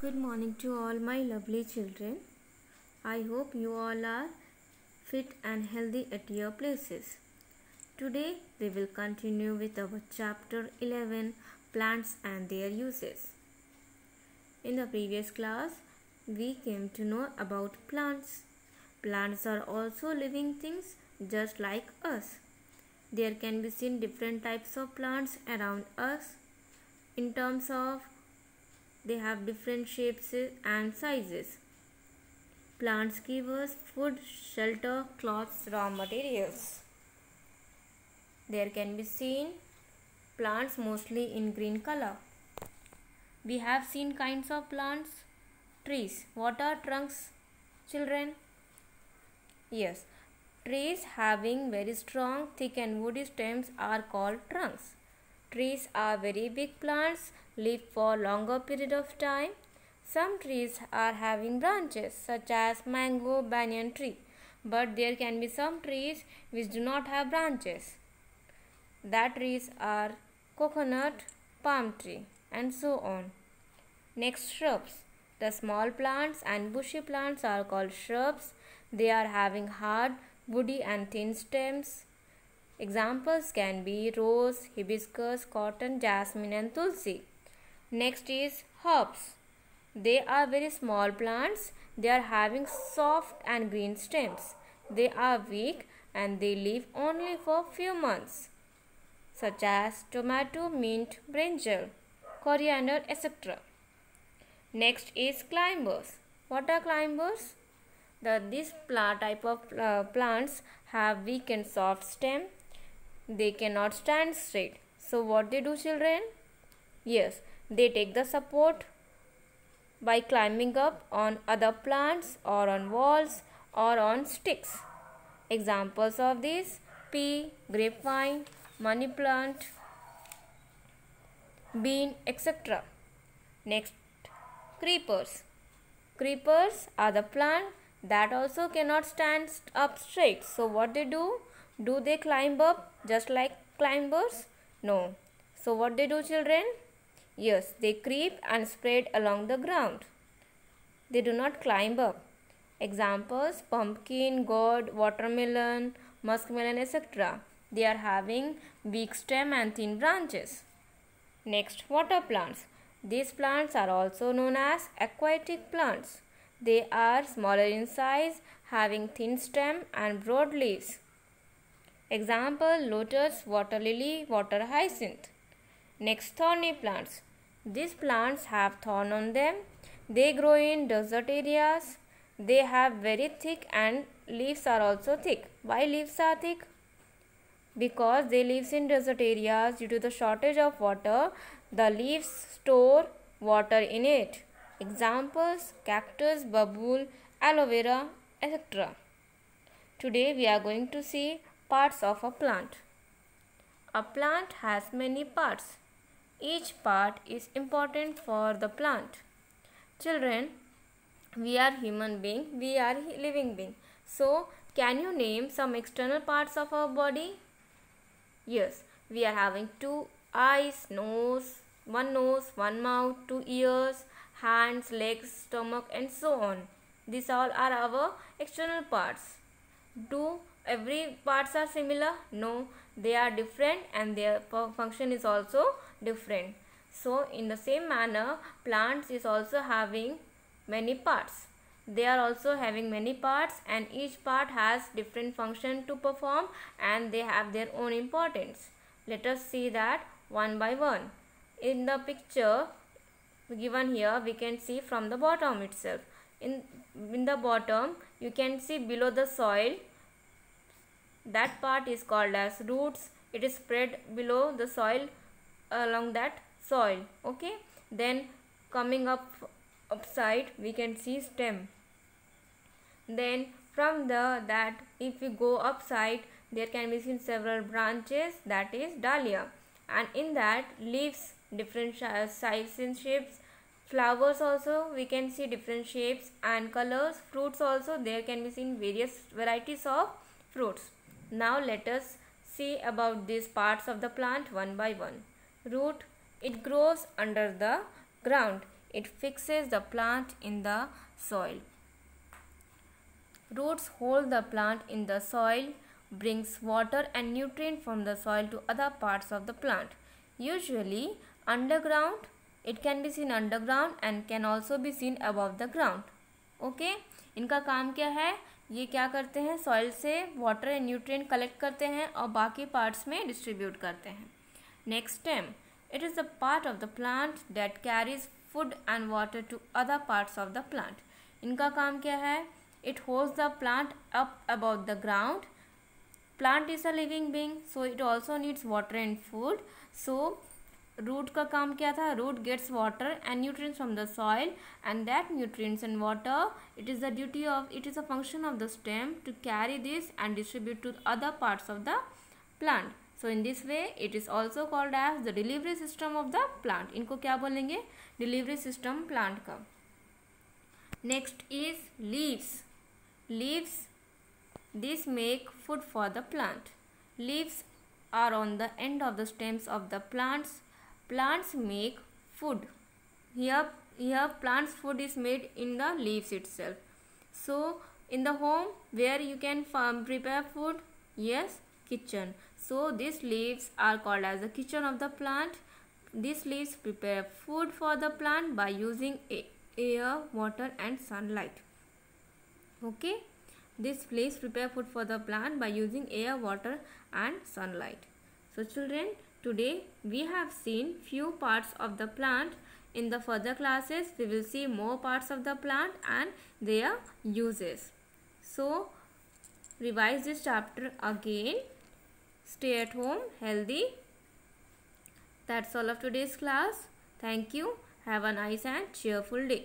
Good morning to all my lovely children. I hope you all are fit and healthy at your places. Today we will continue with our chapter 11 Plants and their uses. In the previous class, we came to know about plants. Plants are also living things just like us. There can be seen different types of plants around us in terms of they have different shapes and sizes. Plants give us food, shelter, clothes, raw materials. There can be seen plants mostly in green color. We have seen kinds of plants. Trees. What are trunks, children? Yes, trees having very strong, thick and woody stems are called trunks. Trees are very big plants, live for longer period of time. Some trees are having branches such as mango, banyan tree. But there can be some trees which do not have branches. That trees are coconut, palm tree and so on. Next shrubs. The small plants and bushy plants are called shrubs. They are having hard, woody and thin stems. Examples can be rose, hibiscus, cotton, jasmine and tulsi. Next is herbs. They are very small plants. They are having soft and green stems. They are weak and they live only for few months such as tomato, mint, brinjal, coriander, etc. Next is climbers. What are climbers? The, this plant type of uh, plants have weak and soft stem they cannot stand straight. So what they do children? Yes, they take the support by climbing up on other plants or on walls or on sticks. Examples of these pea, grapevine, money plant, bean, etc. Next, creepers. Creepers are the plant that also cannot stand up straight. So what they do? Do they climb up just like climbers? No. So what they do children? Yes, they creep and spread along the ground. They do not climb up. Examples pumpkin, gourd, watermelon, muskmelon etc. They are having weak stem and thin branches. Next, water plants. These plants are also known as aquatic plants. They are smaller in size, having thin stem and broad leaves. Example lotus, water lily, water hyacinth. Next thorny plants. These plants have thorn on them. They grow in desert areas. They have very thick and leaves are also thick. Why leaves are thick? Because they live in desert areas due to the shortage of water, the leaves store water in it. Examples cactus, babul, aloe vera, etc. Today we are going to see Parts of a plant. A plant has many parts. Each part is important for the plant. Children, we are human being, we are living being. So, can you name some external parts of our body? Yes, we are having two eyes, nose, one nose, one mouth, two ears, hands, legs, stomach and so on. These all are our external parts. Do every parts are similar? No. They are different and their function is also different. So in the same manner plants is also having many parts. They are also having many parts and each part has different function to perform and they have their own importance. Let us see that one by one. In the picture given here we can see from the bottom itself. In in the bottom you can see below the soil that part is called as roots. It is spread below the soil along that soil. Okay? Then coming up upside we can see stem. Then from the that if we go upside there can be seen several branches that is dahlia. And in that leaves different sizes and shapes. Flowers also we can see different shapes and colors. Fruits also there can be seen various varieties of fruits now let us see about these parts of the plant one by one. Root, it grows under the ground. it fixes the plant in the soil. Roots hold the plant in the soil, brings water and nutrient from the soil to other parts of the plant. Usually underground, it can be seen underground and can also be seen above the ground. Okay, इनका काम क्या है? ये क्या करते हैं? Soil से water and nutrient collect करते हैं और बाकी पार्ट्स में डिस्ट्रीब्यूट करते हैं। Next stem it is the part of the plant that carries food and water to other parts of the plant इनका काम क्या है? It holds the plant up about the ground plant is a living being so it also needs water and food so root का काम क्या था root gets water and nutrients from the soil and that nutrients and water it is the duty of it is a function of the stem to carry this and distribute to other parts of the plant so in this way it is also called as the delivery system of the plant इनको क्या बोलेंगे delivery system plant का next is leaves leaves this make food for the plant leaves are on the end of the stems of the plants plants make food. Here here plants food is made in the leaves itself. So in the home where you can farm prepare food yes kitchen. So these leaves are called as the kitchen of the plant. These leaves prepare food for the plant by using air water and sunlight. Okay? This leaves prepare food for the plant by using air water and sunlight. So children Today we have seen few parts of the plant. In the further classes we will see more parts of the plant and their uses. So revise this chapter again. Stay at home healthy. That's all of today's class. Thank you. Have a nice and cheerful day.